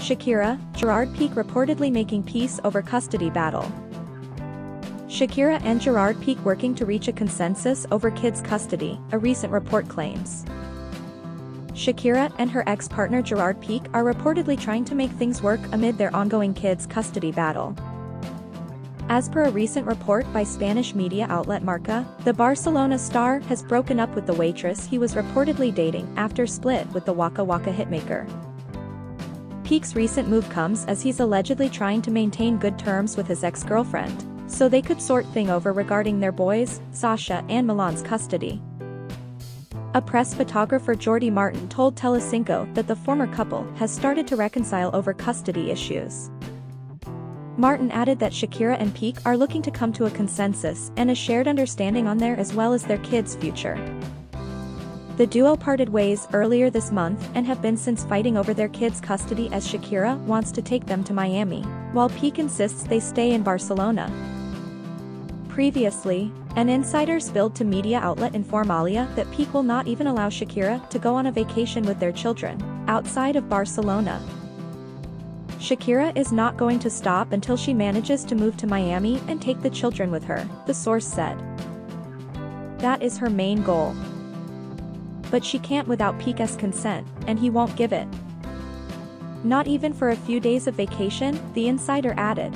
Shakira, Gerard Pique reportedly making peace over custody battle. Shakira and Gerard Pique working to reach a consensus over kids' custody, a recent report claims. Shakira and her ex-partner Gerard Pique are reportedly trying to make things work amid their ongoing kids' custody battle. As per a recent report by Spanish media outlet Marca, the Barcelona star has broken up with the waitress he was reportedly dating after split with the Waka Waka hitmaker. Pique's recent move comes as he's allegedly trying to maintain good terms with his ex-girlfriend, so they could sort thing over regarding their boys, Sasha and Milan's custody. A press photographer Jordi Martin told Telecinco that the former couple has started to reconcile over custody issues. Martin added that Shakira and Pique are looking to come to a consensus and a shared understanding on their as well as their kids' future. The duo parted ways earlier this month and have been since fighting over their kids' custody as Shakira wants to take them to Miami, while Pique insists they stay in Barcelona. Previously, an insider spilled to media outlet Informalia that Pique will not even allow Shakira to go on a vacation with their children, outside of Barcelona, Shakira is not going to stop until she manages to move to Miami and take the children with her, the source said. That is her main goal. But she can't without Pique's consent, and he won't give it. Not even for a few days of vacation, the insider added,